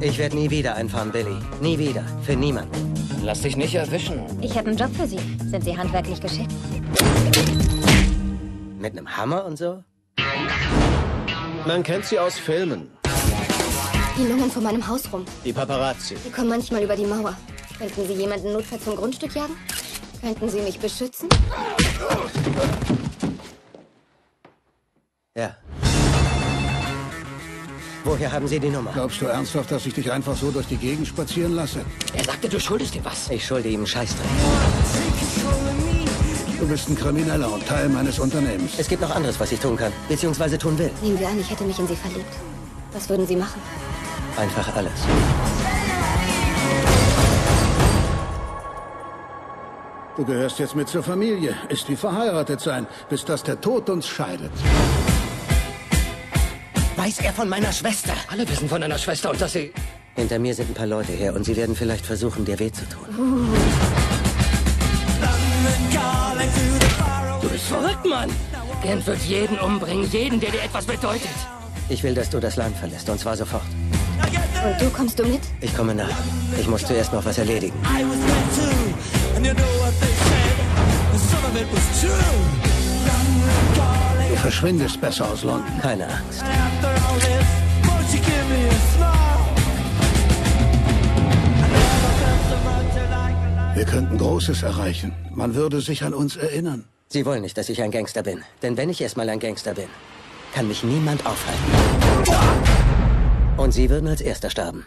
Ich werde nie wieder einfahren, Billy. Nie wieder. Für niemanden. Lass dich nicht erwischen. Ich habe einen Job für Sie. Sind Sie handwerklich geschickt? Mit einem Hammer und so? Man kennt sie aus Filmen. Die lungern vor meinem Haus rum. Die Paparazzi. Die kommen manchmal über die Mauer. Könnten Sie jemanden notfalls zum Grundstück jagen? Könnten Sie mich beschützen? Ja. Woher haben Sie die Nummer? Glaubst du ernsthaft, dass ich dich einfach so durch die Gegend spazieren lasse? Er sagte, du schuldest ihm was. Ich schulde ihm Scheißdreck. Du bist ein Krimineller und Teil meines Unternehmens. Es gibt noch anderes, was ich tun kann. Beziehungsweise tun will. Nehmen wir an, ich hätte mich in Sie verliebt. Was würden Sie machen? Einfach alles. Du gehörst jetzt mit zur Familie, ist wie verheiratet sein, bis dass der Tod uns scheidet. Weiß er von meiner Schwester? Alle wissen von deiner Schwester und dass sie... Hinter mir sind ein paar Leute her und sie werden vielleicht versuchen, dir weh zu tun. Du bist verrückt, Mann. Gent wird jeden umbringen, jeden, der dir etwas bedeutet. Ich will, dass du das Land verlässt und zwar sofort. Und du kommst du mit? Ich komme nach. Ich muss zuerst noch was erledigen. Du verschwindest besser aus London. Keine Angst. Wir könnten Großes erreichen. Man würde sich an uns erinnern. Sie wollen nicht, dass ich ein Gangster bin. Denn wenn ich erstmal ein Gangster bin, kann mich niemand aufhalten. Und Sie würden als Erster sterben.